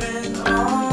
been on.